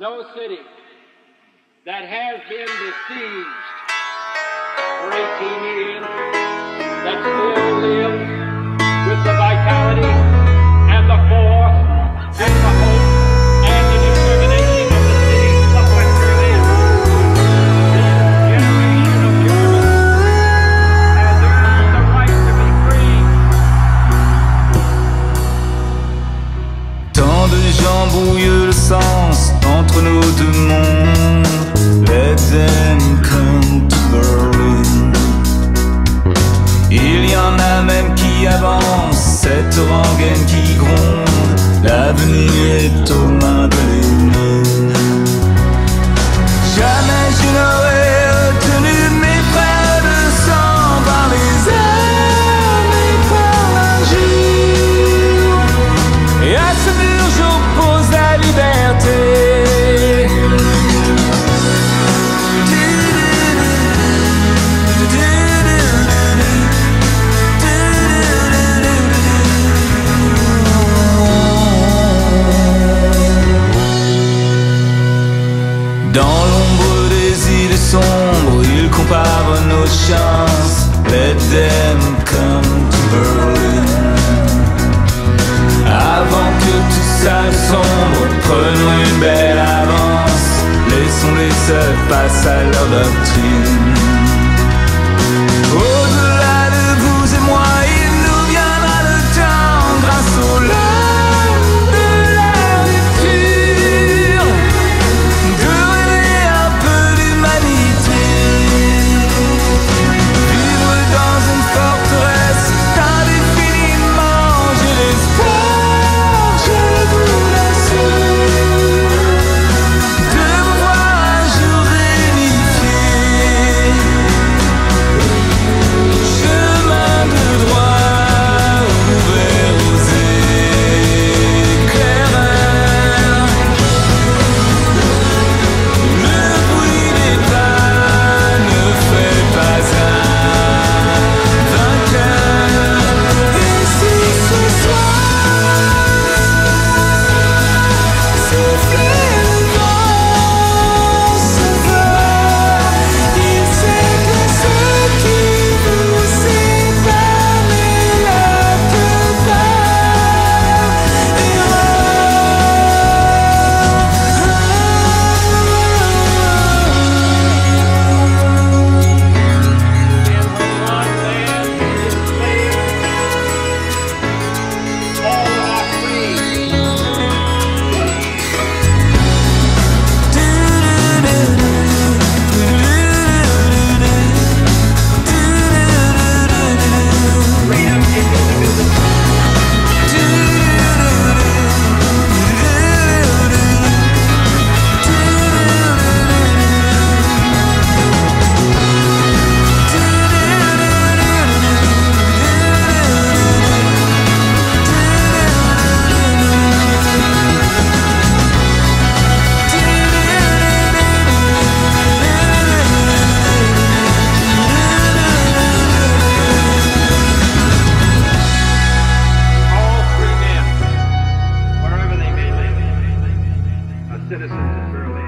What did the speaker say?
no city that has been besieged for 18 years. That Il y en a même qui avancent, cette rengaine qui gronde. L'avenir est aux comparent nos chances. Let them come to Berlin. Avant que tout ça prenons une belle avance. Laissons les seuls face à leur doctrine. Girl.